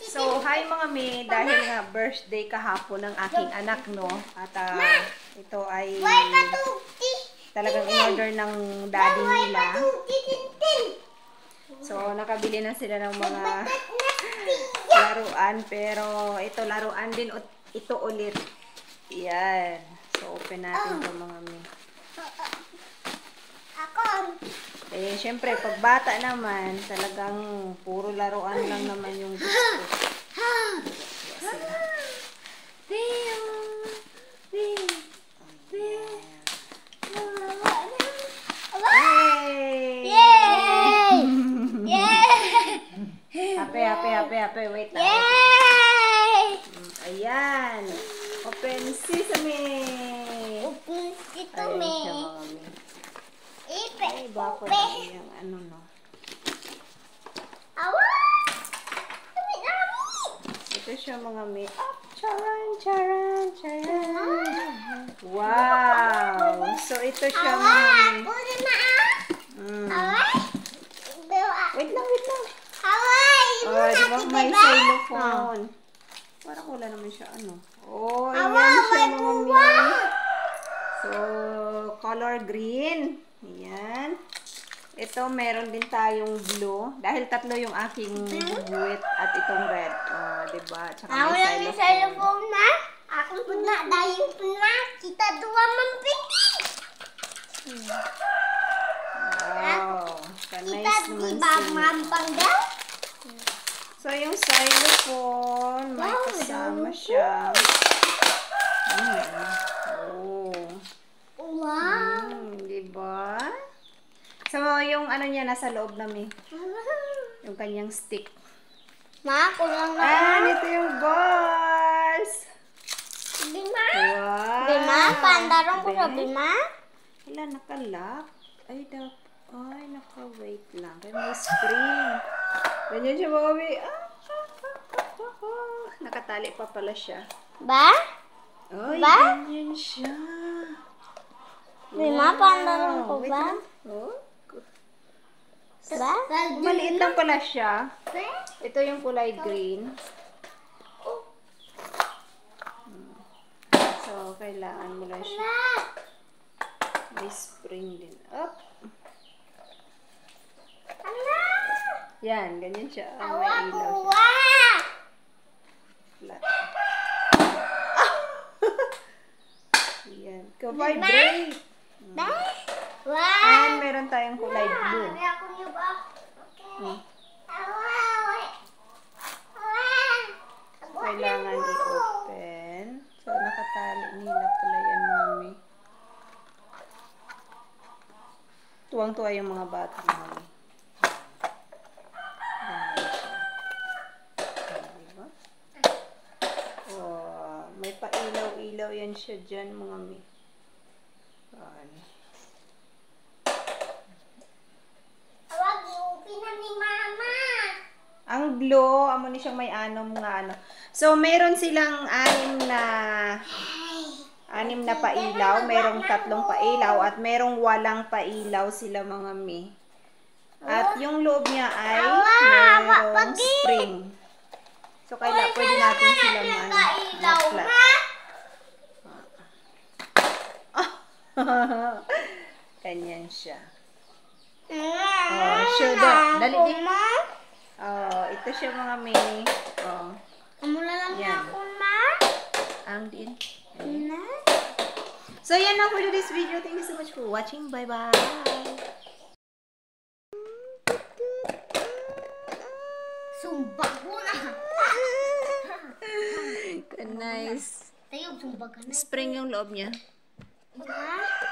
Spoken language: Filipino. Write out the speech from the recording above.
So, hi mga mi, dahil nga birthday kahapon ng aking anak, no? At ah, ito ay talagang in-order ng daddy nila. So, nakabili na sila ng mga laruan. Pero, ito, laruan din ito ulit. Yan. So, open natin ito mga mi. Ako. Eh, syempre, pag bata naman, talagang puro laruan lang naman yung gusto. Happy, happy, happy, happy. Wait lang. Yay! Ayan. Open sesame. Upis ito Ayan me. siya mga mi. Ipe. Ay, bako Upe. na yung ano no. Awa! Dami dami. Ito siya mga. Ah, charan, charan, charan. Wow! So, ito siya Awa! mga ah. Mm. Awa! Bawa. Wait lang, wait lang. Awa! Oh, di ba may diba? xylophone? Parang wala naman siya ano. Oh, ayan Awa! siya May mga buwa! So, color green. Ayan. Ito, meron din tayong blue. Dahil tatlo yung aking buwit at itong red. Oh, diba? Tsaka Ako may lang yung cellphone na. Ako po na. Dahil po na. Kita dua mampiti. Wow. Kita Nice naman ba sila. mampang daw? So, yung xylophone, may kasama siya. Ayan. Oh. Wow. Mm, diba? So, yung ano niya nasa loob namin. Yung kanyang stick. Ma, kulang na. Ah, ito yung balls! Bima. Wow! Bima, pandarong ko sa. Bima. Wala, nakalock. Ay, dap. Ay, naka-wait lang. Kaya may spring. Ganyan siya mga may... Ah, ah, ah, ah, ah. Nakatali pa pala siya. Ba? Ay, Ba? ganyan siya. Bima, pandarong ko Wait ba? lang. Oh. Ba? Maliit lang pala siya. Ito yung kulay green. Hmm. So, kailangan mo lang siya. May spring din. Up. Yan, ganyan siya. Ah, Awa, may ilaw siya. Flat. Yan. Ka-vibrate. Ba? And Wow! Meron tayong kulay blue. Hmm. Kailangan i-open. So, nakatali nila pala yan, mami. Tuwang-tuwa yung mga bata, diba? Oh, may pailaw-ilaw yan siya dyan, mga mi. Ayan. Awa, giupi na ni Mama. Ang blue, amo ni siyang may anom nga ano. So, meron silang anim na anim na pailaw, merong tatlong pailaw at merong walang pailaw sila mga mi. At yung loob niya ay merong spring. So, kaya pwede natin sila man ha? Ganyan siya. Oh, sure daw. Dali, di. Oh, ito siya mga mi. Oh, Amula lang Yan. ako, Ma. ang din. Na? So, yan na for today's video. Thank you so much for watching. Bye-bye. Sumba ko na. nice. Tayo, sumba ka na. Spring yung loob niya. Ha?